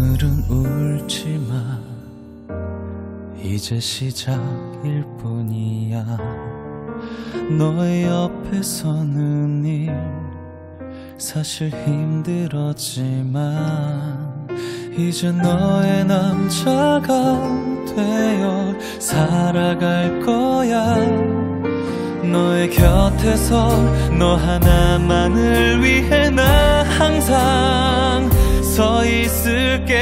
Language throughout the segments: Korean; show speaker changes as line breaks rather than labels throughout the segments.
오늘은 울지마. 이제 시작일 뿐이야. 너의 옆에 서는 일 사실 힘들었지만 이제 너의 남자가 되어 살아갈 거야. 너의 곁에서 너 하나만을 위해 나 항상 서 있을게.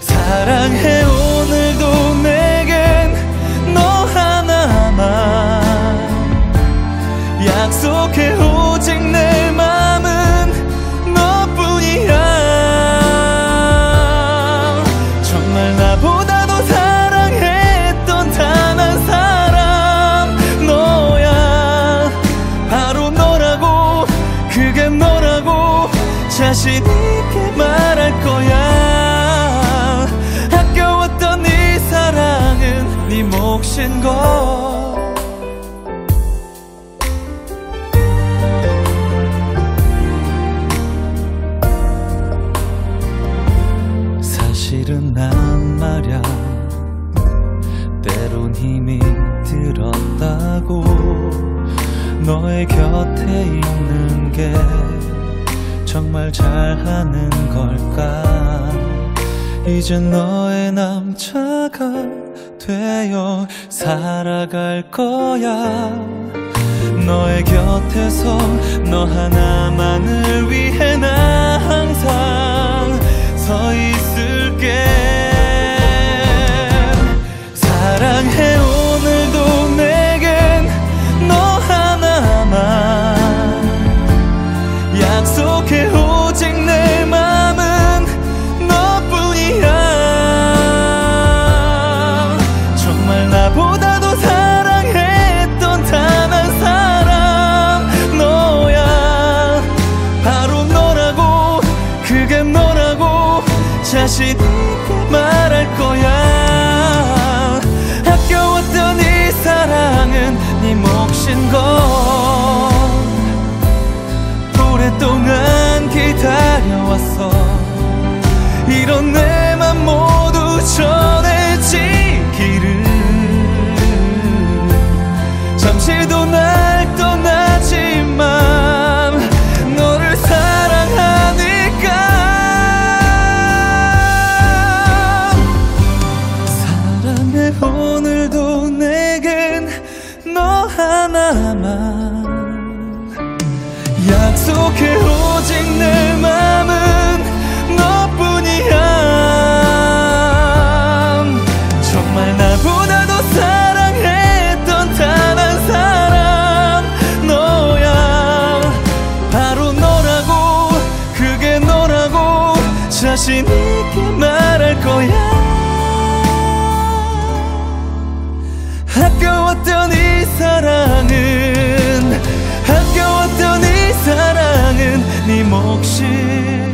사랑해 오늘도 내겐 너 하나만. 약속해 자신 있게 말할 거야. 아껴왔던 네 사랑은 네 몫인 걸 사실은 난 말야 때론 힘이 들었다고. 너의 곁에 있는 게 정말 잘하는 걸까? 이제 너의 남자가 되어 살아갈 거야. 너의 곁에서 너 하나만을 위해 나 자신 있게 말할 거야. 아껴왔던 이 사랑은 네 몫인 걸 오랫동안 기다려왔어 하나만 약속해 오직 내 맘은 너뿐이야. 정말 나보다도 사랑했던 단 한 사람 너야. 바로 너라고 그게 너라고 자신 있게 말할 거야. 이 사랑은 아껴왔던 이 사랑은 네 몫이